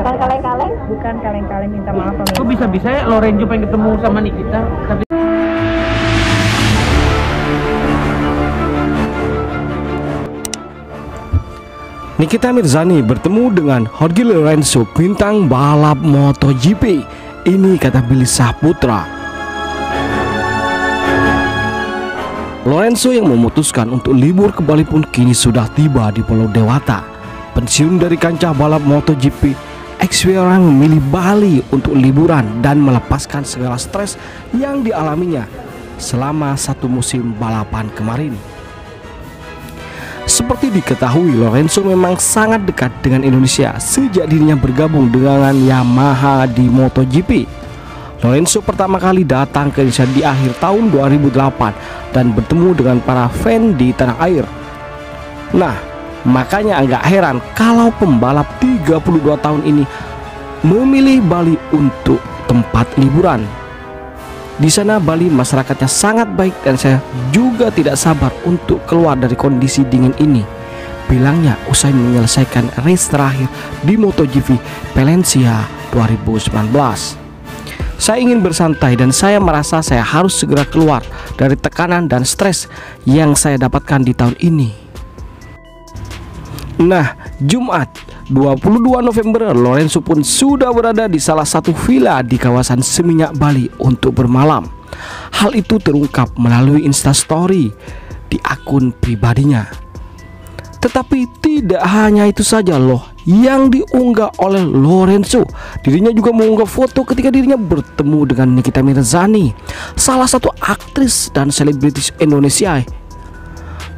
Bukan kaleng-kaleng? Bukan kaleng-kaleng minta maaf Om. Kok bisa-bisa ya Lorenzo pengen ketemu sama Nikita? Tapi Nikita Mirzani bertemu dengan Jorge Lorenzo bintang balap MotoGP. Ini kata Billy Saputra. Lorenzo yang memutuskan untuk libur ke Bali pun kini sudah tiba di Pulau Dewata. Pensiun dari kancah balap MotoGP, XW orang memilih Bali untuk liburan dan melepaskan segala stres yang dialaminya selama satu musim balapan kemarin. Seperti diketahui, Lorenzo memang sangat dekat dengan Indonesia sejak dirinya bergabung dengan Yamaha di MotoGP. Lorenzo pertama kali datang ke Indonesia di akhir tahun 2008 dan bertemu dengan para fan di tanah air. Nah, makanya agak heran kalau pembalap 32 tahun ini memilih Bali untuk tempat liburan. Di sana Bali masyarakatnya sangat baik dan saya juga tidak sabar untuk keluar dari kondisi dingin ini. Bilangnya usai menyelesaikan race terakhir di MotoGP Valencia 2019. Saya ingin bersantai dan saya merasa saya harus segera keluar dari tekanan dan stres yang saya dapatkan di tahun ini. Nah, Jumat 22 November Lorenzo pun sudah berada di salah satu villa di kawasan Seminyak Bali untuk bermalam. Hal itu terungkap melalui instastory di akun pribadinya. Tetapi tidak hanya itu saja loh yang diunggah oleh Lorenzo. Dirinya juga mengunggah foto ketika dirinya bertemu dengan Nikita Mirzani, salah satu aktris dan selebritis Indonesia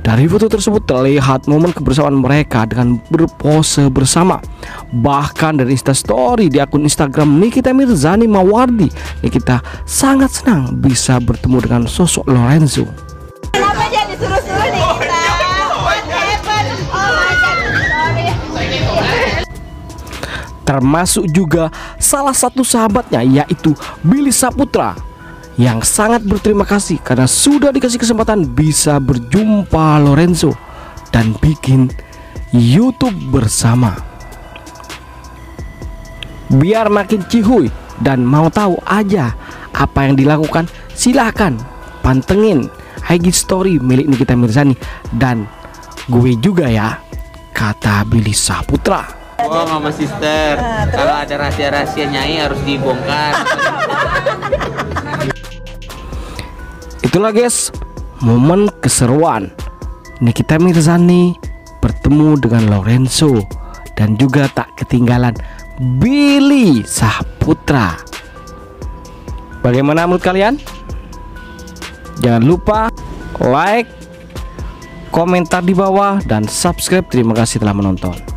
dari foto tersebut terlihat momen kebersamaan mereka dengan berpose bersama. Bahkan dari instastory di akun Instagram Nikita Mirzani Mawardi, Nikita sangat senang bisa bertemu dengan sosok Lorenzo. Kenapa dia disuruh-suruh? Oh. Termasuk juga salah satu sahabatnya yaitu Billy Saputra yang sangat berterima kasih karena sudah dikasih kesempatan bisa berjumpa Lorenzo dan bikin YouTube bersama. Biar makin cihuy dan mau tahu aja apa yang dilakukan, silahkan pantengin IG story milik Nikita Mirzani dan gue juga ya, kata Billy Saputra. Oh mama sister, kalau ada rahasia-rahasia nyai harus dibongkar. Itulah guys momen keseruan Nikita Mirzani bertemu dengan Lorenzo dan juga tak ketinggalan Billy Saputra. Bagaimana menurut kalian? Jangan lupa like, komentar di bawah dan subscribe. Terima kasih telah menonton.